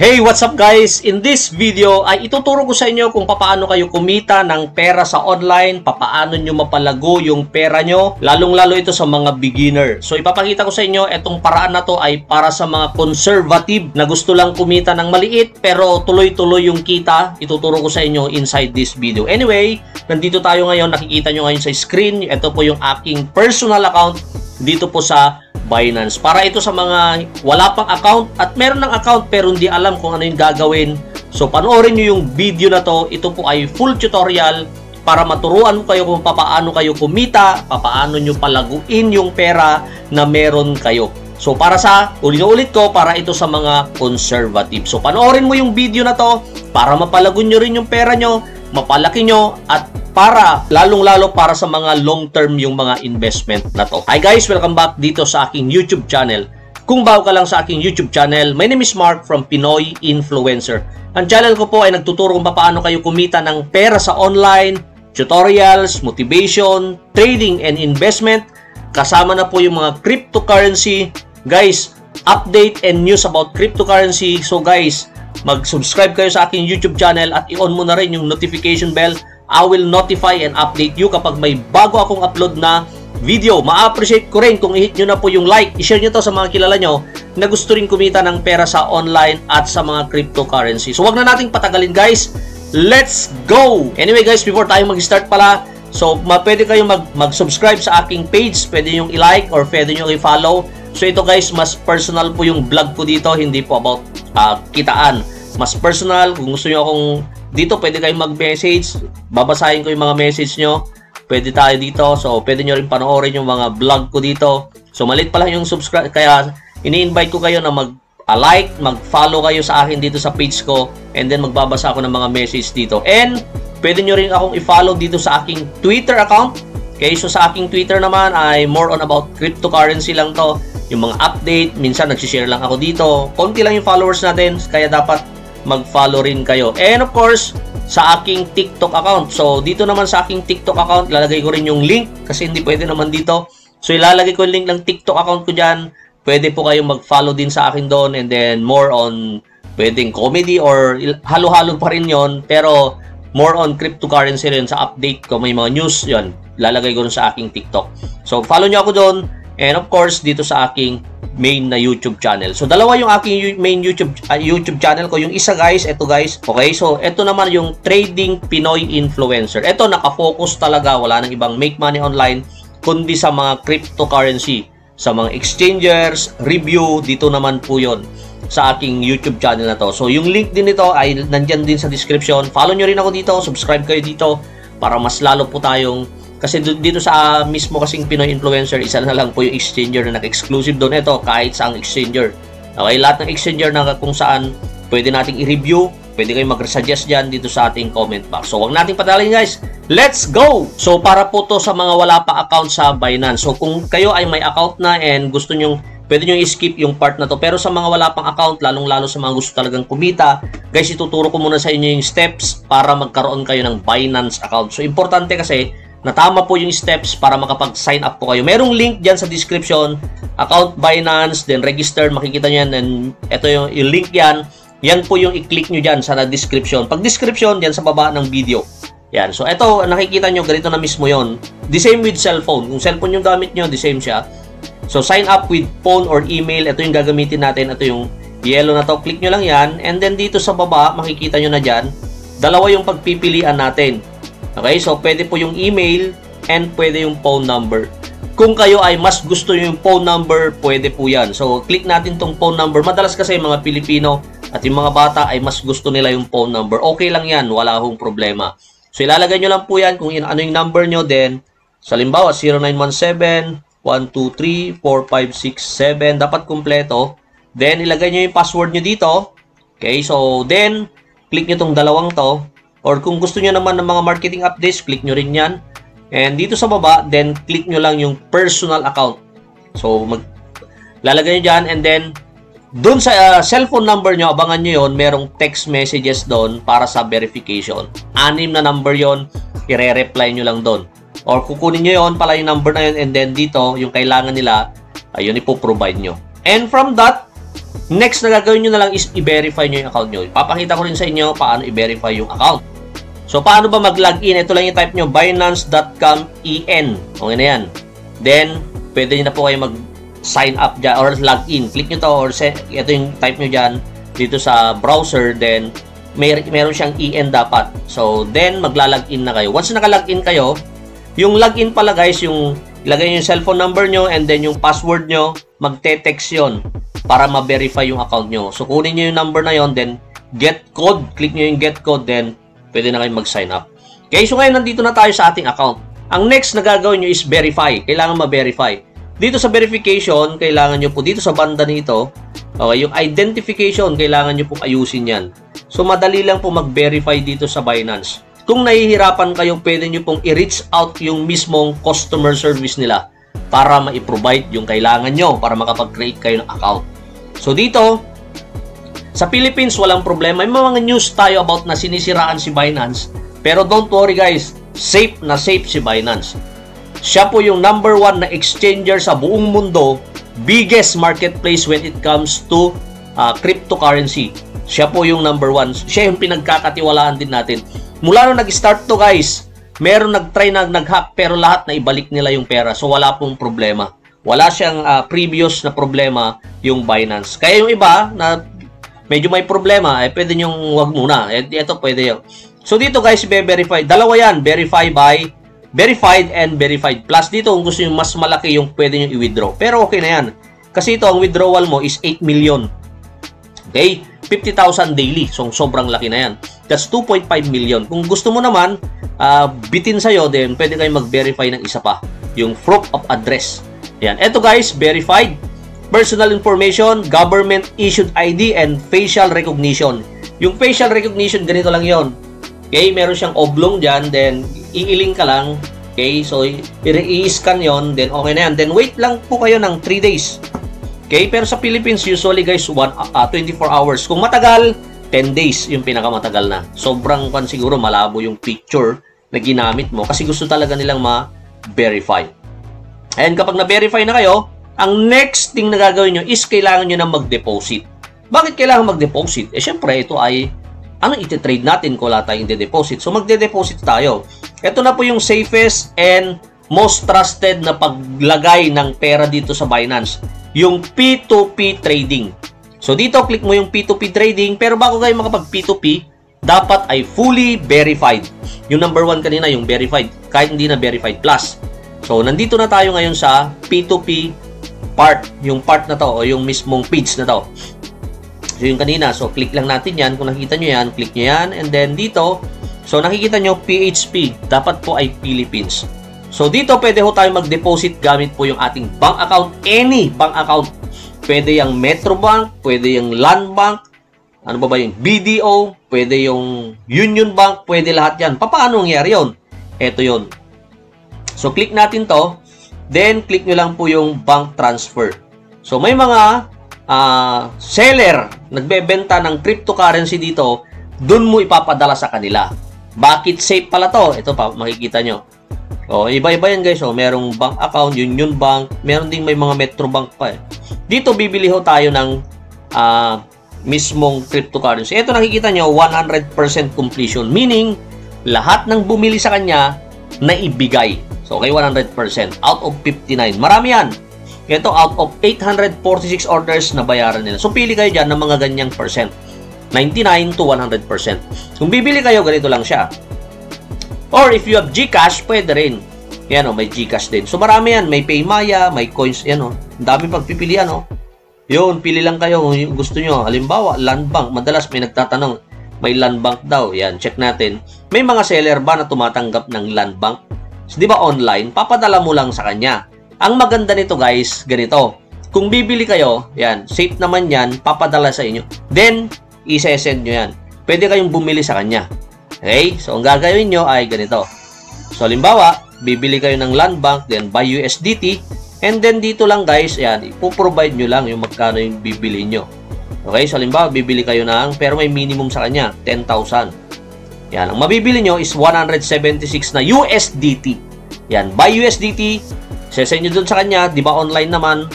Hey, what's up guys? In this video ay ituturo ko sa inyo kung paano kayo kumita ng pera sa online, paano nyo mapalago yung pera nyo, lalong-lalo ito sa mga beginner. So ipapakita ko sa inyo, itong paraan na to ay para sa mga conservative na gusto lang kumita ng maliit pero tuloy-tuloy yung kita. Ituturo ko sa inyo inside this video. Anyway, nandito tayo ngayon, nakikita nyo ngayon sa screen. Ito po yung aking personal account dito po sa Binance. Para ito sa mga wala pang account at meron ng account pero hindi alam kung ano yung gagawin. So panoorin nyo yung video na to. Ito po ay full tutorial para maturuan ko kayo kung paano kayo kumita, paano nyo palaguin yung pera na meron kayo. So para sa, ulit-ulit ko, para ito sa mga conservative. So panoorin mo yung video na to para mapalago nyo rin yung pera nyo, mapalaki nyo, at para lalong-lalo para sa mga long-term yung mga investment na to. Hi guys, welcome back dito sa aking YouTube channel. Kung bago ka lang sa aking YouTube channel, my name is Mark from Pinoy Influencer. Ang channel ko po ay nagtuturo kung paano kayo kumita ng pera sa online, tutorials, motivation, trading and investment, kasama na po yung mga cryptocurrency. Guys, update and news about cryptocurrency. So guys, mag-subscribe kayo sa aking YouTube channel at i-on mo na rin yung notification bell I will notify and update you kapag may bago akong upload na video. Ma-appreciate ko rin kung i-hit nyo na po yung like. I-share nyo to sa mga kilala nyo na gusto rin kumita ng pera sa online at sa mga cryptocurrency. So wag na nating patagalin guys. Let's go! Anyway guys, before tayo mag-start pala, so pwede kayong mag mag-subscribe sa aking page. Pwede nyo i-like or pwede nyo i-follow. So ito guys, mas personal po yung vlog ko dito. Hindi po about uh, kitaan. Mas personal. Kung gusto nyo akong dito pwede kayong mag-message. Babasahin ko yung mga message nyo. Pwede tayo dito. So, pwede nyo rin panoorin yung mga vlog ko dito. So, malit pa lang yung subscribe. Kaya, ini-invite ko kayo na mag like, mag-follow kayo sa akin dito sa page ko. And then, magbabasa ako ng mga message dito. And, pwede nyo rin akong i-follow dito sa aking Twitter account. Okay, so sa aking Twitter naman ay more on about cryptocurrency lang to. Yung mga update, minsan nagsishare lang ako dito. Konti lang yung followers natin, kaya dapat mag-follow rin kayo. And of course, sa aking TikTok account. So, dito naman sa aking TikTok account, lalagay ko rin yung link kasi hindi pwede naman dito. So, ilalagay ko yung link ng TikTok account ko dyan. Pwede po kayong mag-follow din sa akin doon and then more on pwedeng comedy or halo-halo pa rin yon pero more on cryptocurrency rin sa update ko. May mga news yon lalagay ko sa aking TikTok. So, follow nyo ako doon. And of course, dito sa aking main na YouTube channel. So, dalawa yung aking main YouTube uh, YouTube channel ko. Yung isa guys, ito guys. Okay, so ito naman yung Trading Pinoy Influencer. Ito, nakafocus talaga. Wala nang ibang make money online, kundi sa mga cryptocurrency. Sa mga exchangers, review, dito naman po yon sa aking YouTube channel na to. So, yung link din nito ay nandyan din sa description. Follow nyo rin ako dito, subscribe kayo dito para mas lalo po tayong kasi dito sa mismo kasing Pinoy influencer, isa na lang po yung exchanger na nag-exclusive doon. Ito, kahit sa ang exchanger. Okay, lahat ng exchanger na kung saan pwede nating i-review, pwede kayong mag-suggest dyan dito sa ating comment box. So, wag nating patalin guys. Let's go! So, para po to sa mga wala pa account sa Binance. So, kung kayo ay may account na and gusto nyong pwede nyo i-skip yung part na to. Pero sa mga wala pang account, lalong-lalo sa mga gusto talagang kumita, guys, ituturo ko muna sa inyo yung steps para magkaroon kayo ng Binance account. So, importante kasi, na tama po yung steps para makapag-sign up po kayo. Merong link dyan sa description, account Binance, then register, makikita nyo yan, and ito yung, yung link yan, yan po yung i-click nyo dyan sa description. Pag description, yan sa baba ng video. Yan. So, ito, nakikita nyo, ganito na mismo yon The same with cellphone. Kung cellphone yung gamit nyo, the same siya. So, sign up with phone or email. Ito yung gagamitin natin. Ito yung yellow na to. Click nyo lang yan. And then, dito sa baba, makikita nyo na dyan, dalawa yung pagpipilian natin. Okay, so pwede po yung email and pwede yung phone number. Kung kayo ay mas gusto yung phone number, pwede po yan. So, click natin tong phone number. Madalas kasi mga Pilipino at yung mga bata ay mas gusto nila yung phone number. Okay lang yan, wala hong problema. So, ilalagay nyo lang po yan kung ano yung number nyo. Then, sa limbawa, 0917 123 4567 dapat kumpleto. Then, ilagay nyo yung password nyo dito. Okay, so, then, click nyo tong dalawang to. Or kung gusto niyo naman ng mga marketing updates, click nyo rin yan. And dito sa baba, then click nyo lang yung personal account. So, mag lalagay nyo dyan and then doon sa uh, cellphone number nyo, abangan nyo yon merong text messages doon para sa verification. Anim na number yon ire-reply nyo lang doon. Or kukunin nyo yon pala yung number na yon and then dito, yung kailangan nila, ayun, ipo-provide nyo. And from that, Next na gagawin nyo na lang is i-verify nyo yung account nyo. Papakita ko rin sa inyo paano i-verify yung account. So, paano ba mag-login? Ito lang yung type nyo, binance.com en. Okay na yan. Then, pwede na po kayo mag-sign up dyan or login. Click nyo to or set, ito yung type nyo dyan dito sa browser. Then, may, meron siyang en dapat. So, then, magla-login na kayo. Once naka-login kayo, yung login pala guys, yung ilagay yung cellphone number nyo and then yung password nyo, magte-text yon para ma-verify yung account nyo. So, kunin nyo yung number na yon then get code, click nyo yung get code, then pwede na kayo mag-sign up. Okay, so ngayon nandito na tayo sa ating account. Ang next na gagawin nyo is verify. Kailangan ma-verify. Dito sa verification, kailangan nyo po dito sa banda nito, okay, yung identification, kailangan nyo pong ayusin yan. So, madali lang po mag-verify dito sa Binance. Kung nahihirapan kayo, pwede nyo pong i-reach out yung mismong customer service nila para ma-provide yung kailangan nyo para makapag-create kayo ng account. So dito, sa Philippines, walang problema. May mga news tayo about na sinisiraan si Binance. Pero don't worry guys, safe na safe si Binance. Siya po yung number one na exchanger sa buong mundo, biggest marketplace when it comes to uh, cryptocurrency. Siya po yung number one. Siya yung pinagkakatiwalaan din natin. Mula nung nag-start to guys, meron nag-try na nag-hack pero lahat na ibalik nila yung pera. So wala pong problema. Wala siyang uh, previous na problema yung Binance. Kaya yung iba na medyo may problema, eh pwede nyong wag muna. Eh, ito pwede yun. So dito guys, be-verify. Dalawa yan, verify by verified and verified. Plus dito kung gusto nyo mas malaki yung pwede nyo i-withdraw. Pero okay na yan. Kasi ito, ang withdrawal mo is 8 million. Okay? 50,000 daily. So sobrang laki na yan. That's 2.5 million. Kung gusto mo naman, uh, bitin sa'yo, then pwede kayo mag-verify ng isa pa. Yung proof of address. Yan. Ito guys, verified. Personal information, government issued ID, and facial recognition. Yung facial recognition, ganito lang yon. Okay, meron siyang oblong dyan, then iiling ka lang. Okay, so i-scan yon, then okay na yan. Then wait lang po kayo ng 3 days. Okay, pero sa Philippines, usually guys, one, uh, 24 hours. Kung matagal, 10 days yung pinakamatagal na. Sobrang kan siguro malabo yung picture na ginamit mo kasi gusto talaga nilang ma-verify. And kapag na-verify na kayo, ang next thing na gagawin nyo is kailangan nyo na mag-deposit. Bakit kailangan mag-deposit? Eh syempre, ito ay ano iti-trade natin kung wala tayong de-deposit. So magde-deposit tayo. Ito na po yung safest and most trusted na paglagay ng pera dito sa Binance. Yung P2P trading. So dito, click mo yung P2P trading. Pero bago kayo makapag P2P, dapat ay fully verified. Yung number one kanina, yung verified. Kahit hindi na verified plus. So, nandito na tayo ngayon sa P2P part. Yung part na to o yung mismong page na to. So, yung kanina. So, click lang natin yan. Kung nakita nyo yan, click nyo yan. And then dito, so nakikita nyo PHP. Dapat po ay Philippines. So, dito pwede ho tayo mag-deposit gamit po yung ating bank account. Any bank account. Pwede yung Metrobank, pwede yung Land Bank, ano ba ba yung BDO, pwede yung Union Bank, pwede lahat yan. Paano nangyari yun? Ito yun. So, click natin to. Then, click nyo lang po yung bank transfer. So, may mga uh, seller nagbebenta ng cryptocurrency dito, dun mo ipapadala sa kanila. Bakit safe pala to? Ito pa, makikita nyo. O, iba-iba yan guys. O, merong bank account, Union Bank, meron ding may mga Metro Bank pa eh. Dito bibili ho tayo ng uh, mismong cryptocurrency. Ito nakikita nyo, 100% completion. Meaning, lahat ng bumili sa kanya na ibigay. So, okay, 100% out of 59. Marami yan. Ito, out of 846 orders na bayaran nila. So, pili kayo dyan ng mga ganyang percent. 99 to 100%. Kung bibili kayo, ganito lang siya. Or if you have GCash, pwede rin. Yan o, may GCash din. So marami yan. May Paymaya, may coins. Yan o. Ang dami pagpipilian o. Yun, pili lang kayo kung gusto nyo. Halimbawa, land bank. Madalas may nagtatanong, may land bank daw. Yan, check natin. May mga seller ba na tumatanggap ng land bank? So, di ba online? Papadala mo lang sa kanya. Ang maganda nito guys, ganito. Kung bibili kayo, yan, safe naman yan, papadala sa inyo. Then, isa-send nyo yan. Pwede kayong bumili sa kanya. Okay? So, ang gagawin nyo ay ganito. So, halimbawa, bibili kayo ng land bank, then buy USDT, and then dito lang guys, yan, ipoprovide nyo lang yung magkano yung bibili nyo. Okay? So, halimbawa, bibili kayo ng, pero may minimum sa kanya, 10,000. Yan, ang mabibili nyo is 176 na USDT. Yan, buy USDT, sesend nyo dun sa kanya, di ba online naman,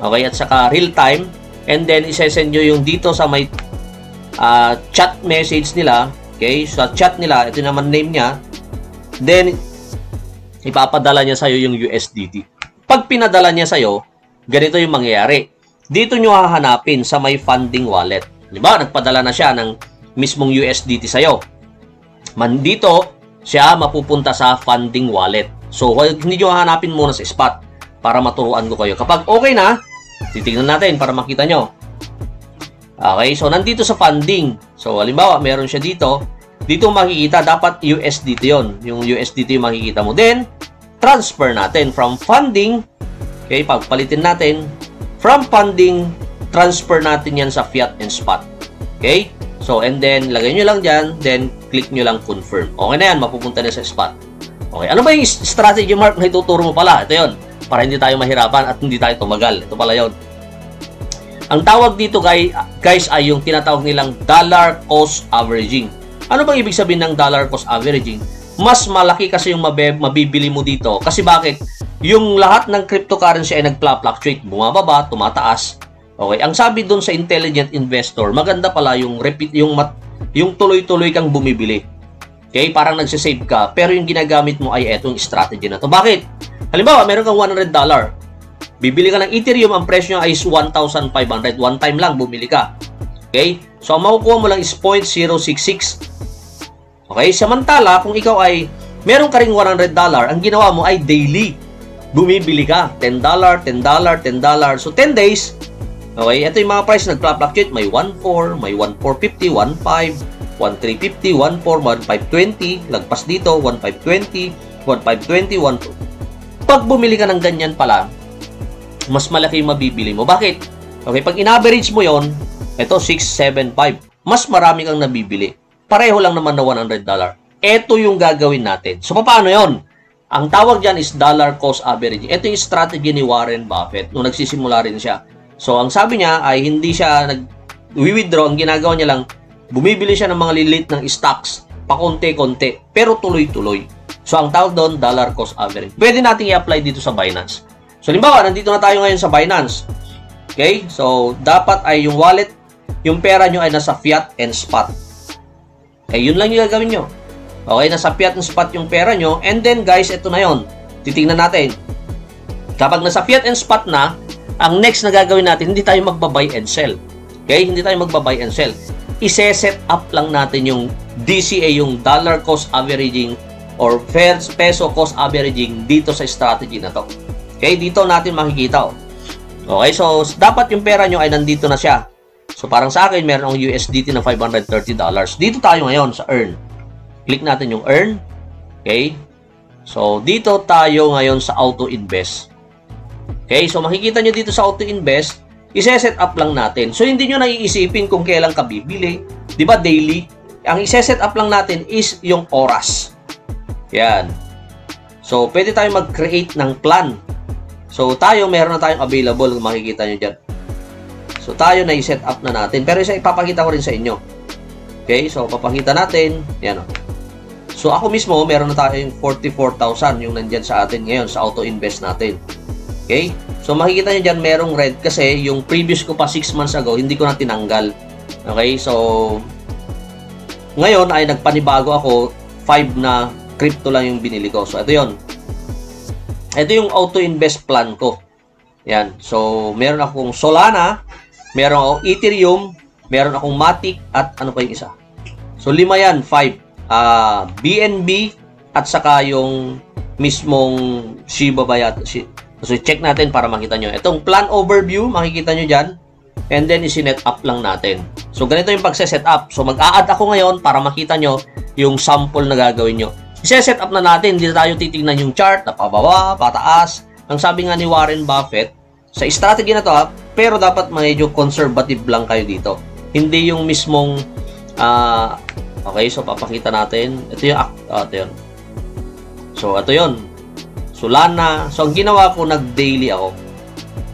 okay, at saka real time, And then, isesend nyo yung dito sa may uh, chat message nila. Okay? Sa chat nila, ito naman name niya. Then, ipapadala niya sa'yo yung USDT. Pag pinadala niya sa'yo, ganito yung mangyayari. Dito nyo hahanapin sa may funding wallet. Di ba? Nagpadala na siya ng mismong USDT sa'yo. Man dito, siya mapupunta sa funding wallet. So, hindi nyo hahanapin muna sa spot para maturuan ko kayo. Kapag okay na, titingnan natin para makita nyo. Okay, so nandito sa funding. So, halimbawa, meron siya dito. Dito makikita, dapat USDT yon Yung USDT yung makikita mo. Then, transfer natin from funding. Okay, pagpalitin natin. From funding, transfer natin yan sa fiat and spot. Okay? So, and then, lagay nyo lang dyan. Then, click nyo lang confirm. Okay na yan, mapupunta na sa spot. Okay, ano ba yung strategy mark na ituturo mo pala? Ito yon para hindi tayo mahirapan at hindi tayo tumagal. Ito pala yon. Ang tawag dito guys, guys ay yung tinatawag nilang dollar cost averaging. Ano bang ibig sabihin ng dollar cost averaging? Mas malaki kasi yung mabibili mo dito. Kasi bakit? Yung lahat ng cryptocurrency ay nagpla-fluctuate, bumababa, tumataas. Okay, ang sabi doon sa intelligent investor, maganda pala yung repeat yung mat, yung tuloy-tuloy kang bumibili. Okay, parang nagse-save ka, pero yung ginagamit mo ay etong strategy na to. Bakit? Halimbawa, meron kang $100. Bibili ka ng Ethereum, ang presyo niya is 1,500. One time lang, bumili ka. Okay? So, ang makukuha mo lang is 0.066. Okay? Samantala, kung ikaw ay meron ka ring $100, ang ginawa mo ay daily. Bumibili ka. $10, $10, $10. So, 10 days. Okay? Ito yung mga price nagpla-fluctuate. May 1.4, may 1.450, 1.5, 1.350, 1.4, 1.520. Lagpas dito, 1.520, 1.520, 1.2. Pag bumili ka ng ganyan pala, mas malaki yung mabibili mo. Bakit? Okay, pag in-average mo yon, ito 675. Mas marami kang nabibili. Pareho lang naman na $100. Ito yung gagawin natin. So, paano yon? Ang tawag dyan is dollar cost averaging. Ito yung strategy ni Warren Buffett nung nagsisimula rin siya. So, ang sabi niya ay hindi siya nag-withdraw. Ang ginagawa niya lang, bumibili siya ng mga lilit ng stocks pakonte-konte, pero tuloy-tuloy. So, ang tawag doon, dollar cost average. Pwede nating i-apply dito sa Binance. So, limbawa, nandito na tayo ngayon sa Binance. Okay? So, dapat ay yung wallet, yung pera nyo ay nasa fiat and spot. Okay, yun lang yung gagawin nyo. Okay, nasa fiat and spot yung pera nyo. And then, guys, ito na yon. Titingnan natin. Kapag nasa fiat and spot na, ang next na gagawin natin, hindi tayo magba-buy and sell. Okay? Hindi tayo magba-buy and sell. Ise-set up lang natin yung DCA, yung dollar cost averaging or peso cost averaging dito sa strategy na to. Okay, dito natin makikita. Oh. Okay, so dapat yung pera nyo ay nandito na siya. So parang sa akin, meron akong USDT na $530. Dito tayo ngayon sa earn. Click natin yung earn. Okay. So dito tayo ngayon sa auto invest. Okay, so makikita nyo dito sa auto invest, ise-set up lang natin. So hindi nyo naiisipin kung kailan ka bibili. 'Di ba daily? Ang ise-set up lang natin is yung oras. Yan. So, pwede tayo mag-create ng plan. So, tayo, meron na tayong available. Makikita nyo dyan. So, tayo na i-set up na natin. Pero isa ipapakita ko rin sa inyo. Okay? So, papakita natin. Yan o. So, ako mismo, meron na tayong 44,000 yung nandyan sa atin ngayon sa auto-invest natin. Okay? So, makikita nyo dyan, merong red kasi yung previous ko pa 6 months ago, hindi ko na tinanggal. Okay? So, ngayon ay nagpanibago ako 5 na crypto lang yung binili ko. So, ito yon Ito yung auto-invest plan ko. Yan. So, meron akong Solana, meron akong Ethereum, meron akong Matic, at ano pa yung isa? So, lima yan. Five. Uh, ah, BNB, at saka yung mismong Shiba Bayat. So, check natin para makita nyo. Itong plan overview, makikita nyo dyan. And then, isinet up lang natin. So, ganito yung pagse-set up. So, mag-a-add ako ngayon para makita nyo yung sample na gagawin nyo. I-set up na natin, hindi tayo titingnan yung chart na pababa, pataas. Ang sabi nga ni Warren Buffett, sa strategy na to ha, pero dapat medyo conservative lang kayo dito. Hindi yung mismong uh, okay, so papakita natin. Ito yung uh, ito yun. So, ito yun. Solana. So, ang ginawa ko, nag-daily ako.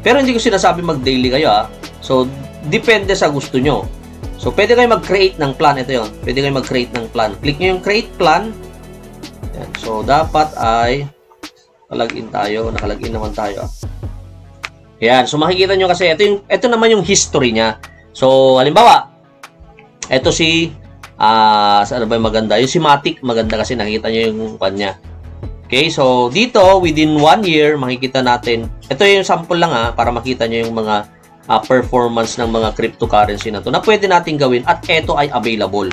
Pero hindi ko sinasabi mag-daily kayo ha. So, depende sa gusto nyo. So, pwede kayo mag-create ng plan. Ito yun. Pwede kayo mag-create ng plan. Click nyo yung create plan. Yan. So, dapat ay nakalagin tayo. Nakalagin naman tayo. Yan. So, makikita nyo kasi, ito, yung, ito naman yung history niya. So, halimbawa, ito si, ah, uh, saan ba yung maganda? Yung si Matic, maganda kasi nakita nyo yung kanya. Okay, so dito, within one year, makikita natin, ito yung sample lang ha, para makita nyo yung mga uh, performance ng mga cryptocurrency na to na pwede natin gawin at ito ay available.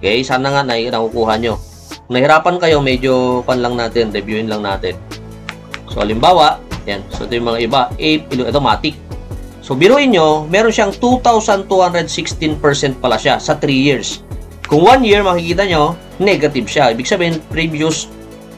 Okay, sana nga na nakukuha nyo. Kung nahirapan kayo, medyo pan lang natin, reviewin lang natin. So, halimbawa, yan. So, ito yung mga iba. Ape, ito Matic. So, biruin nyo, meron siyang 2,216% pala siya sa 3 years. Kung 1 year, makikita nyo, negative siya. Ibig sabihin, previous,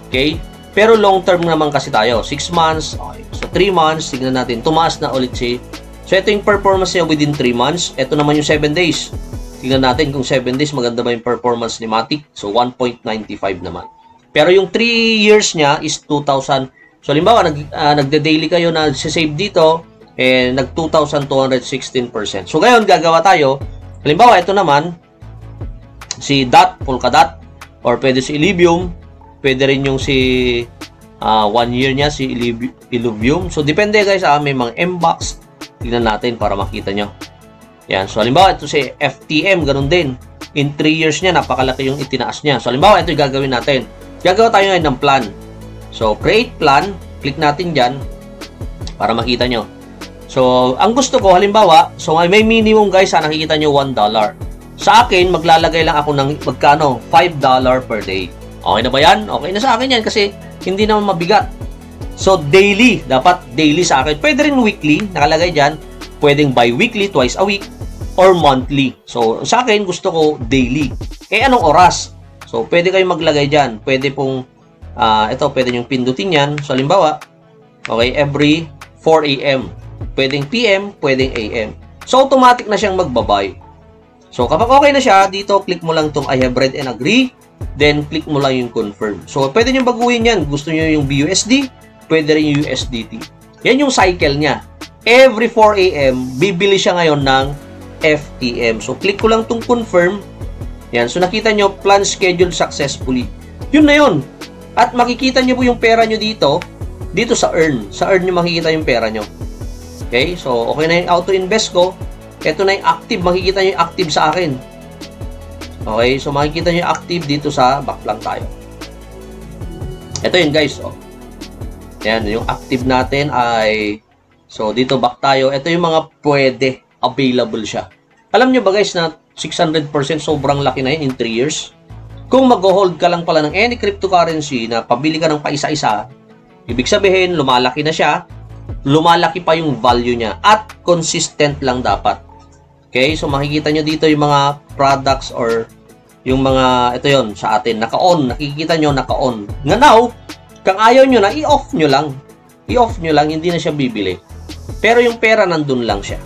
okay? Pero long term naman kasi tayo. 6 months, okay. So, 3 months, tignan natin, tumaas na ulit si So, ito yung performance niya within 3 months. Ito naman yung 7 days. Tingnan natin kung 7 days maganda ba yung performance ni Matic. So, 1.95 naman. Pero yung 3 years niya is 2,000. So, halimbawa, nag, uh, nagde-daily kayo na save dito, eh, nag 2,216%. So, ngayon, gagawa tayo. Halimbawa, ito naman, si DOT, Polkadot, or pwede si Illuvium, pwede rin yung si uh, one year niya, si Illuvium. So, depende guys, ah, may mga M-Box, Tingnan natin para makita nyo. Yan. So, halimbawa, ito si FTM, ganun din. In 3 years niya, napakalaki yung itinaas niya. So, halimbawa, ito yung gagawin natin. Gagawa tayo ngayon ng plan. So, create plan. Click natin dyan para makita nyo. So, ang gusto ko, halimbawa, so may minimum guys, ha, nakikita nyo $1. Sa akin, maglalagay lang ako ng magkano? $5 per day. Okay na ba yan? Okay na sa akin yan kasi hindi naman mabigat. So, daily. Dapat daily sa akin. Pwede rin weekly. Nakalagay dyan. Pwedeng bi-weekly, twice a week, or monthly. So, sa akin, gusto ko daily. Eh, anong oras? So, pwede kayong maglagay dyan. Pwede pong, uh, ito, pwede nyong pindutin yan. So, halimbawa, okay, every 4 a.m. Pwedeng PM, pwedeng AM. So, automatic na siyang magbabay. So, kapag okay na siya, dito, click mo lang itong I have read and agree. Then, click mo lang yung confirm. So, pwede nyo baguhin yan. Gusto nyo yung BUSD, pwede rin yung USDT. Yan yung cycle niya. Every 4 a.m., bibili siya ngayon ng FTM. So, click ko lang itong confirm. Yan. So, nakita nyo, plan scheduled successfully. Yun na yun. At makikita nyo po yung pera nyo dito, dito sa earn. Sa earn nyo makikita yung pera nyo. Okay? So, okay na yung auto-invest ko. Ito na yung active. Makikita nyo yung active sa akin. Okay? So, makikita nyo yung active dito sa back lang tayo. Ito yun guys. Oh. Yan, yung active natin ay so dito back tayo. Ito yung mga pwede available siya. Alam nyo ba guys na 600% sobrang laki na yun in 3 years? Kung mag-hold ka lang pala ng any cryptocurrency na pabili ka ng paisa-isa, ibig sabihin lumalaki na siya, lumalaki pa yung value niya at consistent lang dapat. Okay, so makikita nyo dito yung mga products or yung mga, ito yon sa atin, naka-on, nakikita nyo naka-on. Nga now, kung ayaw nyo na, i-off nyo lang. I-off nyo lang, hindi na siya bibili. Pero yung pera nandun lang siya.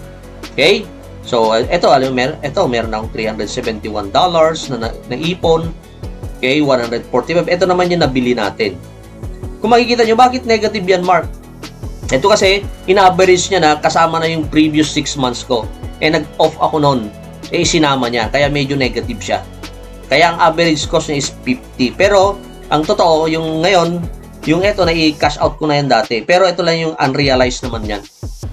Okay? So, ito, alam mo, mer ito, meron akong $371 na, na naipon. Okay, 145. Ito naman yung nabili natin. Kung makikita nyo, bakit negative yan, Mark? Ito kasi, in-average niya na kasama na yung previous 6 months ko. Eh, nag-off ako noon. Eh, sinama niya. Kaya medyo negative siya. Kaya ang average cost niya is 50. Pero, ang totoo, yung ngayon, yung ito, na i-cash out ko na yan dati. Pero ito lang yung unrealized naman yan.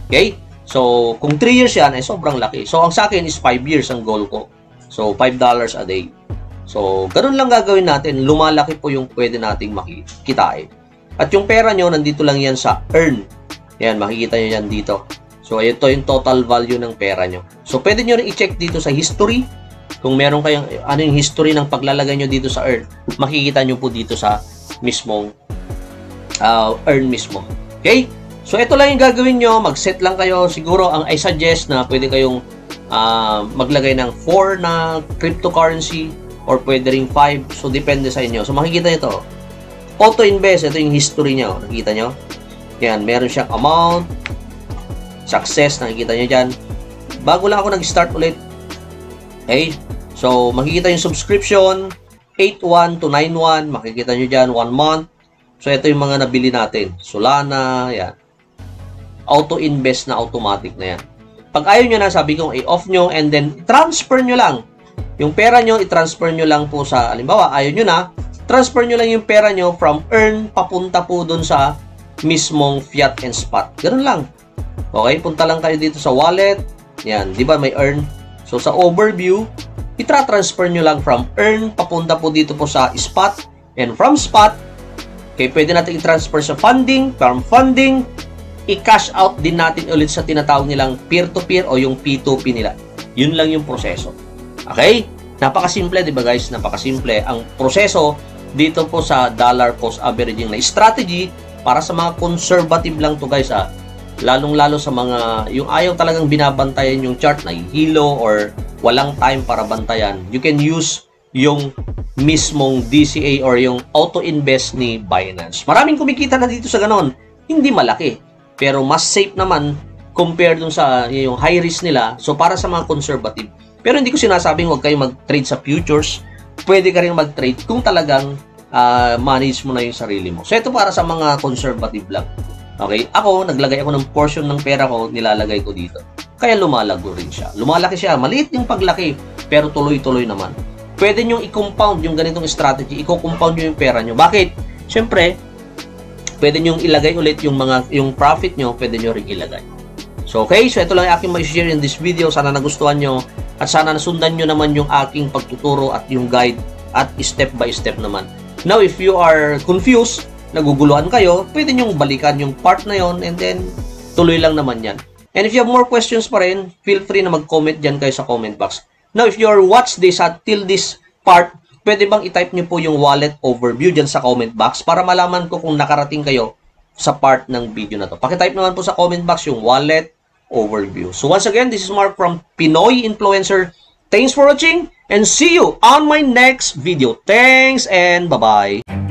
Okay? So, kung 3 years yan, ay sobrang laki. So, ang sa akin is 5 years ang goal ko. So, $5 a day. So, ganun lang gagawin natin. Lumalaki po yung pwede nating makikitain. At yung pera nyo, nandito lang yan sa earn. Yan, makikita nyo yan dito. So, ito yung total value ng pera nyo. So, pwede nyo rin i-check dito sa history. Kung meron kayong, ano yung history ng paglalagay nyo dito sa earn, makikita nyo po dito sa mismong uh, earn mismo. Okay? So, ito lang yung gagawin nyo. Mag-set lang kayo. Siguro, ang I suggest na pwede kayong uh, maglagay ng 4 na cryptocurrency or pwede ring 5. So, depende sa inyo. So, makikita nyo to. Auto-invest. Ito yung history nyo. Nakikita nyo? Yan. Meron siyang amount. Success. Nakikita nyo dyan. Bago lang ako nag-start ulit. Okay? So, makikita yung subscription. 8.1 to 9.1. Makikita nyo dyan. 1 month. So, ito yung mga nabili natin. Solana, yan. Auto-invest na automatic na yan. Pag ayaw nyo na, sabi ko, i-off nyo and then transfer nyo lang. Yung pera nyo, i-transfer nyo lang po sa, alimbawa, ayaw nyo na, transfer nyo lang yung pera nyo from earn papunta po dun sa mismong fiat and spot. Ganun lang. Okay, punta lang kayo dito sa wallet. Yan, di ba may earn? So sa overview, itra-transfer nyo lang from earn papunta po dito po sa spot. And from spot, okay, pwede natin i-transfer sa funding. From funding, i-cash out din natin ulit sa tinatawag nilang peer-to-peer o yung P2P nila. Yun lang yung proseso. Okay? Napakasimple, di ba guys? Napakasimple. Ang proseso dito po sa dollar cost averaging na strategy para sa mga conservative lang to guys ah lalong-lalo sa mga yung ayaw talagang binabantayan yung chart na hilo or walang time para bantayan, you can use yung mismong DCA or yung auto-invest ni Binance. Maraming kumikita na dito sa ganon. Hindi malaki. Pero mas safe naman compared dun sa yung high risk nila. So para sa mga conservative. Pero hindi ko sinasabing huwag kayo mag-trade sa futures. Pwede ka rin mag-trade kung talagang uh, manage mo na yung sarili mo. So ito para sa mga conservative lang. Okay? Ako, naglagay ako ng portion ng pera ko, nilalagay ko dito. Kaya lumalago rin siya. Lumalaki siya. Maliit yung paglaki, pero tuloy-tuloy naman. Pwede nyo i-compound yung ganitong strategy. I-compound nyo yung pera nyo. Bakit? Siyempre, pwede nyo ilagay ulit yung mga yung profit nyo, pwede nyo rin ilagay. So, okay. So, ito lang aking ma-share in this video. Sana nagustuhan nyo. At sana nasundan nyo naman yung aking pagtuturo at yung guide at step by step naman. Now, if you are confused, naguguluhan kayo, pwede nyong balikan yung part na yon and then tuloy lang naman yan. And if you have more questions pa rin, feel free na mag-comment dyan kayo sa comment box. Now, if you are watch this at till this part, pwede bang i-type nyo po yung wallet overview dyan sa comment box para malaman ko kung nakarating kayo sa part ng video na to. Pakitype naman po sa comment box yung wallet overview. So once again, this is Mark from Pinoy Influencer. Thanks for watching and see you on my next video. Thanks and bye-bye.